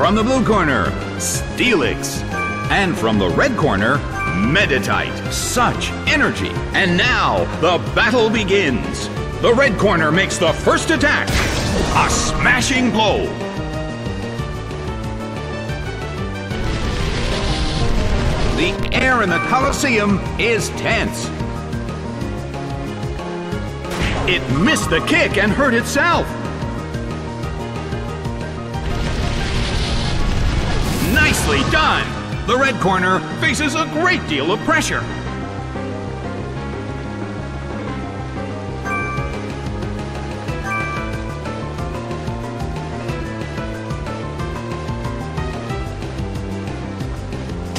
From the blue corner, Steelix. And from the red corner, Meditite. Such energy. And now, the battle begins. The red corner makes the first attack. A smashing blow. The air in the Colosseum is tense. It missed the kick and hurt itself. Nicely done! The red corner faces a great deal of pressure.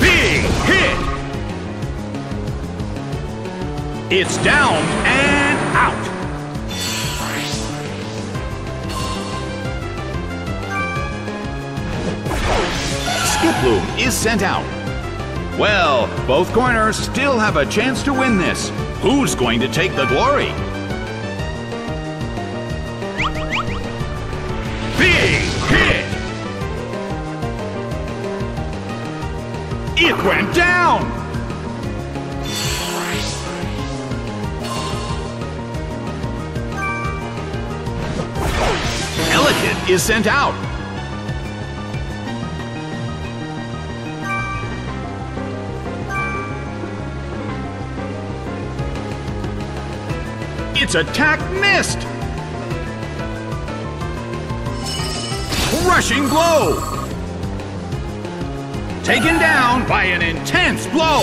Big hit! It's down and Skiploom is sent out. Well, both corners still have a chance to win this. Who's going to take the glory? Big hit! It went down! Elekid is sent out. Its attack missed! Rushing blow! Taken down by an intense blow!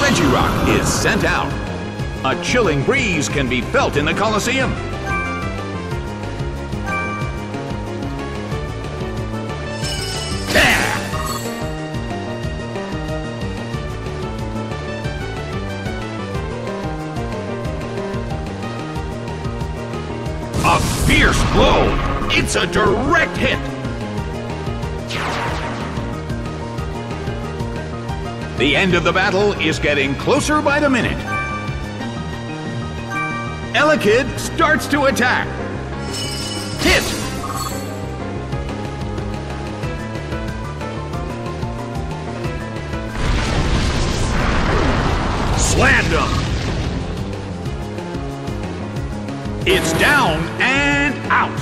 Regirock is sent out. A chilling breeze can be felt in the Colosseum. Fierce blow! It's a direct hit! The end of the battle is getting closer by the minute. Elekid starts to attack. Hit! Slammed him! It's down and out.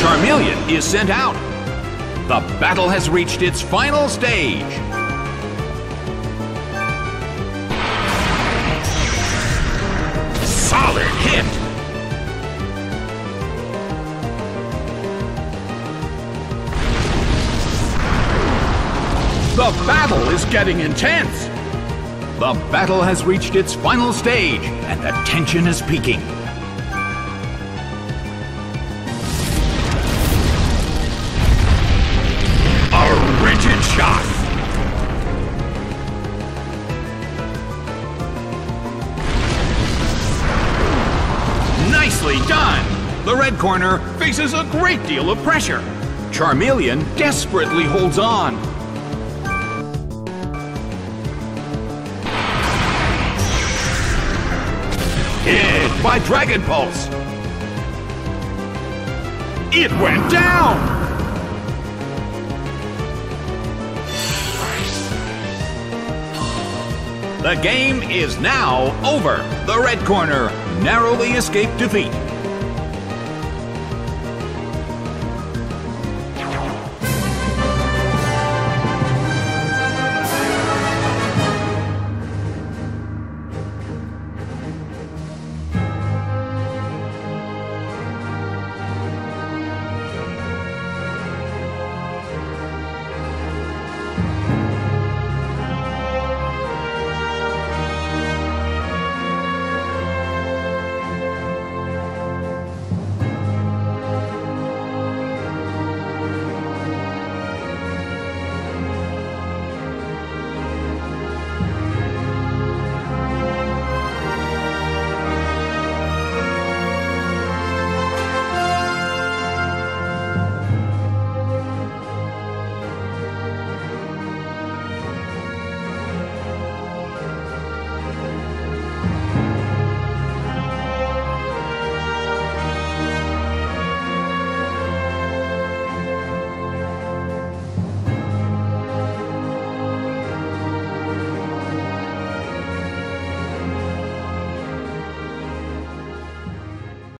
Charmeleon is sent out. The battle has reached its final stage. The battle is getting intense. The battle has reached its final stage, and the tension is peaking. A rigid shot. Nicely done! The red corner faces a great deal of pressure. Charmeleon desperately holds on. By Dragon Pulse. It went down! The game is now over. The red corner narrowly escaped defeat.